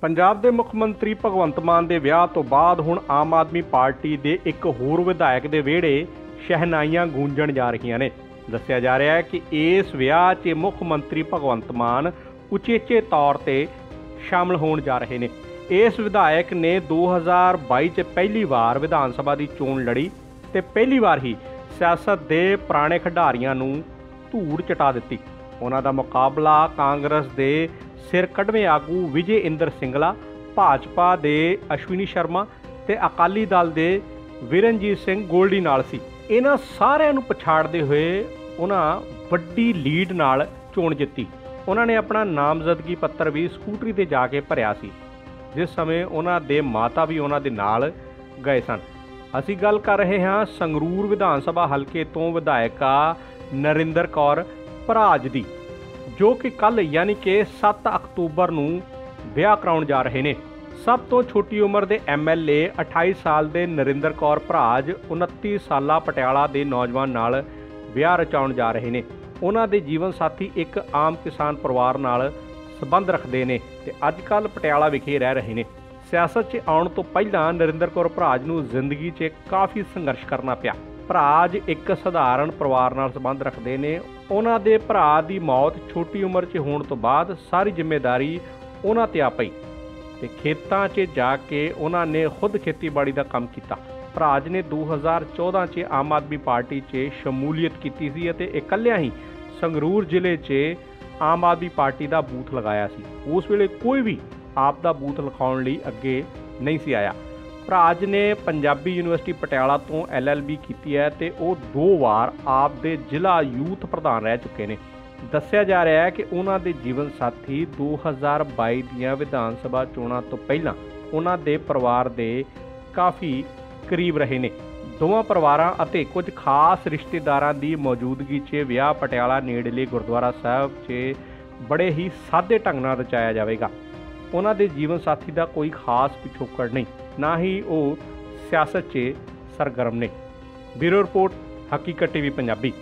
ਪੰਜਾਬ ਦੇ ਮੁੱਖ ਮੰਤਰੀ ਭਗਵੰਤ ਮਾਨ ਦੇ ਵਿਆਹ ਤੋਂ ਬਾਅਦ ਹੁਣ ਆਮ ਆਦਮੀ ਪਾਰਟੀ ਦੇ ਇੱਕ ਹੋਰ ਵਿਧਾਇਕ ਦੇ ਵਿਹੜੇ ਸ਼ਹਿਨਾਈਆਂ ਗੂੰਜਣ ਜਾ ਰਹੀਆਂ ਨੇ। ਦੱਸਿਆ ਜਾ ਰਿਹਾ ਹੈ ਕਿ ਇਸ ਵਿਆਹ 'ਚ ਮੁੱਖ ਮੰਤਰੀ ਭਗਵੰਤ ਮਾਨ ਉਚੇਚੇ ਤੌਰ ਤੇ ਸ਼ਾਮਲ ਹੋਣ ਜਾ ਰਹੇ ਨੇ। ਇਸ ਵਿਧਾਇਕ ਨੇ 2022 'ਚ ਪਹਿਲੀ ਵਾਰ ਵਿਧਾਨ ਸਭਾ ਦੀ ਚੋਣ ਲੜੀ ਤੇ ਪਹਿਲੀ ਵਾਰ ਹੀ ਸਿਆਸਤ ਦੇ ਪੁਰਾਣੇ ਖਿਡਾਰੀਆਂ ਨੂੰ ਧੂੜ ਚਟਾ ਦਿੱਤੀ। ਉਹਨਾਂ ਦਾ ਮੁਕਾਬਲਾ ਕਾਂਗਰਸ ਦੇ ਸਿਰ ਕੱਢਵੇਂ ਆਗੂ ਵਿਜੇ ਇੰਦਰ ਸਿੰਗਲਾ, ਭਾਜਪਾ ਦੇ ਅਸ਼ਵਿਨੀ ਸ਼ਰਮਾ ਤੇ ਅਕਾਲੀ ਦਲ ਦੇ ਵਿਰਨਜੀਤ ਸਿੰਘ ਗੋਲਡੀ ਨਾਲ ਸੀ। ਇਹਨਾਂ ਸਾਰਿਆਂ ਨੂੰ ਪਛਾੜਦੇ ਹੋਏ ਉਹਨਾਂ ਵੱਡੀ ਲੀਡ ਨਾਲ ਚੋਣ ਜਿੱਤੀ। ਉਹਨਾਂ ਨੇ ਆਪਣਾ ਨਾਮਜ਼ਦਗੀ ਪੱਤਰ ਵੀ ਸਕੂਟਰੀ ਤੇ ਜਾ ਕੇ ਭਰਿਆ ਸੀ। ਜਿਸ ਸਮੇਂ ਉਹਨਾਂ ਦੇ ਮਾਤਾ ਵੀ ਉਹਨਾਂ ਦੇ ਨਾਲ ਗਏ ਸਨ। ਅਸੀਂ ਗੱਲ ਕਰ ਰਹੇ ਹਾਂ ਸੰਗਰੂਰ ਵਿਧਾਨ ਸਭਾ ਹਲਕੇ ਤੋਂ ਵਿਧਾਇਕਾ ਨਰਿੰਦਰ ਕੌਰ ਭਰਾਜ ਦੀ। ਜੋ ਕਿ ਕੱਲ ਯਾਨੀ ਕਿ 7 ਅਕਤੂਬਰ ਨੂੰ ਵਿਆਹ ਕਰਾਉਣ ਜਾ ਰਹੇ ਨੇ। ਸਭ ਤੋਂ ਛੋਟੀ ਉਮਰ ਦੇ ਐਮਐਲਏ 28 ਸਾਲ ਦੇ ਨਰਿੰਦਰ ਕੌਰ ਭਰਾਜ 29 ਸਾਲਾ ਪਟਿਆਲਾ ਦੇ ਨੌਜਵਾਨ ਨਾਲ ਵਿਆਹ ਰਚਾਉਣ ਜਾ ਰਹੇ ਨੇ। ਉਹਨਾਂ ਦੇ ਜੀਵਨ ਸਾਥੀ ਇੱਕ ਆਮ ਕਿਸਾਨ ਪਰਿਵਾਰ ਨਾਲ ਸਬੰਧ ਰੱਖਦੇ ਨੇ ਤੇ ਅੱਜ ਕੱਲ ਪਟਿਆਲਾ ਵਿਖੇ ਰਹਿ ਰਹੇ ਨੇ। ਸਿਆਸਤ 'ਚ ਆਉਣ ਤੋਂ ਪਹਿਲਾਂ ਨਰਿੰਦਰ ਕੌਰ ਭਰਾਜ ਨੂੰ ਜ਼ਿੰਦਗੀ 'ਚ ਕਾਫੀ ਸੰਘਰਸ਼ ਕਰਨਾ ਪਿਆ। ਭਰਾਜ ਇੱਕ ਸਧਾਰਨ ਪਰਿਵਾਰ ਨਾਲ ਸੰਬੰਧ ਰੱਖਦੇ ਨੇ। ਉਹਨਾਂ ਦੇ ਭਰਾ ਦੀ ਮੌਤ ਛੋਟੀ ਉਮਰ 'ਚ ਹੋਣ ਤੋਂ ਬਾਅਦ ਸਾਰੀ ਜ਼ਿੰਮੇਵਾਰੀ ਉਹਨਾਂ ਤੇ ਆ ਪਈ ਤੇ ਖੇਤਾਂ 'ਚ ਜਾ ਕੇ ਉਹਨਾਂ ਨੇ ਖੁਦ ਖੇਤੀਬਾੜੀ ਦਾ ਕੰਮ ਕੀਤਾ। ਭਰਾਜ ਨੇ 2014 'ਚ ਆਮ ਆਦਮੀ ਪਾਰਟੀ 'ਚ ਸ਼ਮੂਲੀਅਤ ਕੀਤੀ ਸੀ ਅਤੇ ਇਕੱਲਿਆਂ ਹੀ ਸੰਗਰੂਰ ਜ਼ਿਲ੍ਹੇ 'ਚ ਆਮ ਆਦਮੀ ਪਾਰਟੀ ਦਾ ਬੂਥ ਲਗਾਇਆ ਸੀ। ਉਸ ਵੇਲੇ ਕੋਈ ਵੀ ਆਪ ਦਾ ਬੂਥ ਲਿਖਾਉਣ ਲਈ ਅੱਗੇ ਨਹੀਂ ਸੀ ਆਇਆ। ਭਰਾਜ ਨੇ ਪੰਜਾਬੀ ਯੂਨੀਵਰਸਿਟੀ ਪਟਿਆਲਾ ਤੋਂ ਐਲਐਲਬੀ ਕੀਤੀ ਹੈ ਤੇ ਉਹ ਦੋ ਵਾਰ ਆਪ ਦੇ ਜ਼ਿਲ੍ਹਾ ਯੂਥ ਪ੍ਰਧਾਨ ਰਹਿ ਚੁੱਕੇ ਨੇ। ਦੱਸਿਆ ਜਾ ਰਿਹਾ ਹੈ ਕਿ ਉਹਨਾਂ ਦੇ ਜੀਵਨ ਸਾਥੀ 2022 ਦੀਆਂ ਵਿਧਾਨ ਸਭਾ ਚੋਣਾਂ ਤੋਂ ਪਹਿਲਾਂ ਉਹਨਾਂ ਦੇ ਪਰਿਵਾਰ ਦੇ ਕਾਫੀ ਕਰੀਬ ਰਹੇ ਨੇ। ਦੋਵਾਂ ਪਰਿਵਾਰਾਂ ਅਤੇ ਕੁਝ ਖਾਸ ਰਿਸ਼ਤੇਦਾਰਾਂ ਦੀ ਮੌਜੂਦਗੀ 'ਚ ਵਿਆਹ ਪਟਿਆਲਾ ਨੇੜਲੇ ਗੁਰਦੁਆਰਾ ਸਾਹਿਬ 'ਚ ਬੜੇ ਹੀ ਸਾਦੇ ਢੰਗ ਨਾਲ ਰਚਾਇਆ ਜਾਵੇਗਾ। ਉਹਨਾਂ ਦੇ ਜੀਵਨ ਸਾਥੀ ਦਾ ਕੋਈ ਖਾਸ ਪਿਛੋਕੜ ਨਹੀਂ, ਨਾ ਹੀ ਉਹ ਸਿਆਸਤ 'ਚ ਸਰਗਰਮ ਨੇ। Bureau report, Haqeeqat TV Punjabi.